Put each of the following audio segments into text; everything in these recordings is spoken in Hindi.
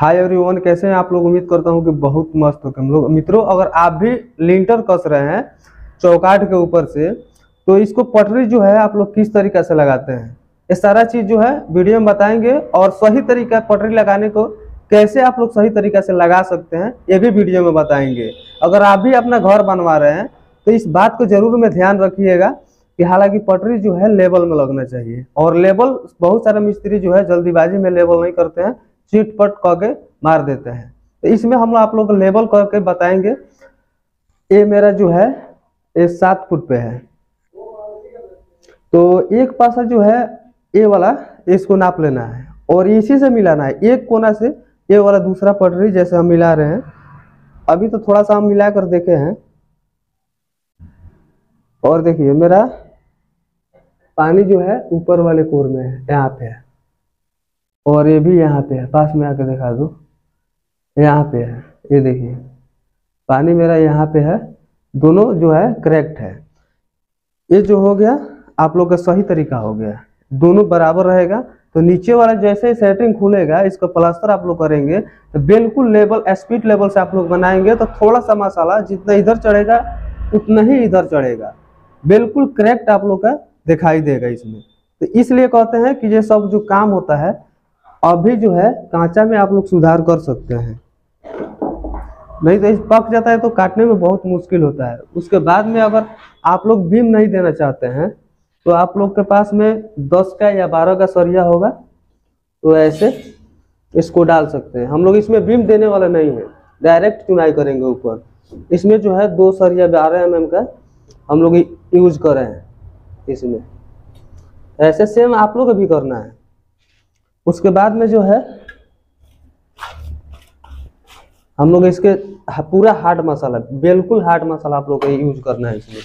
हाय एवरीवन कैसे हैं आप लोग? उम्मीद करता हूँ कि बहुत मस्त हो हम लोग मित्रों, अगर आप भी लिंटर कस रहे हैं, चौकाट के ऊपर से तो इसको पटरी जो है, आप लोग किस तरीके से लगाते हैं? ये सारा चीज़ जो है वीडियो में बताएँगे और सही तरीका पटरी लगाने को कैसे आप लोग सही तरीके से लगा सकते हैं, ये भी वीडियो में बताएँगे। अगर आप भी अपना घर बनवा रहे हैं तो इस बात को ज़रूर में ध्यान रखिएगा कि हालाँकि पटरी जो है लेवल में लगना चाहिए। और लेवल बहुत सारे मिस्त्री जो है, जल्दीबाजी में लेवल नहीं करते हैं। चिट पट कह मार देते हैं। तो इसमें हम आप लोग लेबल करके बताएँगे। ये मेरा जो है ये सात फुट पे है। तो एक पासा जो है ये वाला, इसको नाप लेना है। और इसी से मिलाना है। एक कोना से ये वाला दूसरा पटरी जैसे हम मिला रहे हैं। अभी तो थोड़ा सा हम मिला कर देखे हैं। और देखिए, मेरा पानी जो है ऊपर वाले कोर में है, यहाँ पे है। और ये भी यहाँ पे है। पास में आकर दिखा दो। यहाँ पे है। ये देखिए। पानी मेरा यहाँ पे है। दोनों जो है करेक्ट है। ये जो हो गया, आप लोग का सही तरीका हो गया। दोनों बराबर रहेगा। तो नीचे वाला जैसे ही सेटिंग खुलेगा, इसको प्लास्टर आप लोग करेंगे तो बिल्कुल लेवल स्पीड लेवल से आप लोग बनाएँगे। तो थोड़ा सा मसाला जितना इधर चढ़ेगा, उतना ही इधर चढ़ेगा। बिल्कुल करेक्ट आप लोग का दिखाई देगा इसमें। तो इसलिए कहते हैं कि ये सब जो काम होता है अभी जो है कांचा में आप लोग सुधार कर सकते हैं। नहीं तो इस पक जाता है तो काटने में बहुत मुश्किल होता है। उसके बाद में अगर आप लोग बीम नहीं देना चाहते हैं तो आप लोग के पास में दस का या बारह का सरिया होगा तो ऐसे इसको डाल सकते हैं। हम लोग इसमें बीम देने वाला नहीं है, डायरेक्ट चुनाई करेंगे ऊपर। इसमें जो है दो सरिया बारह एम का हम लोग यूज़ कर रहे हैं इसमें। ऐसे सेम आप लोग भी करना है। उसके बाद में जो है, हम लोग इसके पूरा हार्ड मसाला, बिल्कुल हार्ड मसाला आप लोग यूज़ करना है इसमें।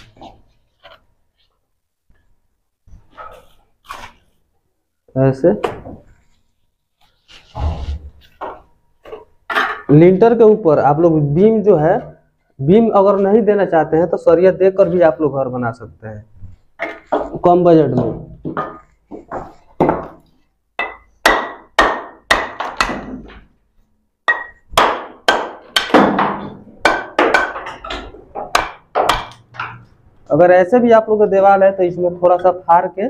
ऐसे। लिंटर के ऊपर आप लोग बीम जो है, बीम अगर नहीं देना चाहते हैं तो सरिया देकर भी आप लोग घर बना सकते हैं, कम बजट में। अगर ऐसे भी आप लोग का दीवार है तो इसमें थोड़ा सा फाड़ के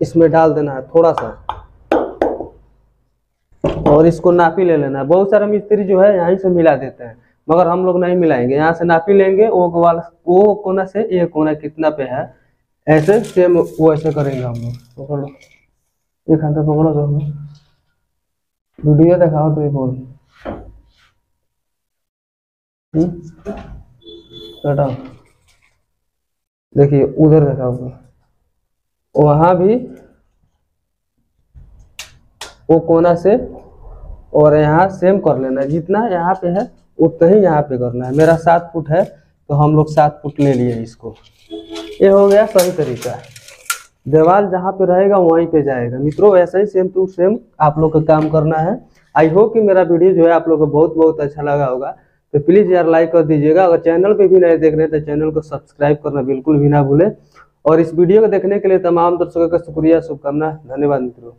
इसमें डाल देना है थोड़ा सा और इसको नापी ले लेना है। बहुत सारे मिस्त्री जो है, यहाँ से मिला देते हैं, मगर हम लोग नहीं मिलाएँगे। यहाँ से नापी लेंगे, वो वाला, वो कोना से, ये कोना कितना पे है, ऐसे सेम वो ऐसे करेंगे हम लोग। पकड़ो। हाथ से पकड़ो तो वीडियो दिखाओ तो ये बोल। हम्म? देखिए, उधर दिखाओ वहाँ भी वो कोना से और यहाँ सेम कर लेना है। जितना यहाँ पे है, उतना ही यहाँ पे करना है। मेरा सात फुट है तो हम लोग सात फुट ले लिए इसको। ये हो गया सही तरीका। दीवार जहाँ पे रहेगा, वहीं पे जाएगा। मित्रों ऐसा ही सेम टू सेम आप लोग का काम करना है। आई होप कि मेरा वीडियो जो है आप लोग को बहुत बहुत अच्छा लगा होगा। तो प्लीज़ यार लाइक कर दीजिएगा। अगर चैनल पे भी नए देख रहे हैं तो चैनल को सब्सक्राइब करना बिल्कुल भी ना भूलें। और इस वीडियो को देखने के लिए तमाम दर्शकों का शुक्रिया, शुभकामना। धन्यवाद मित्रों।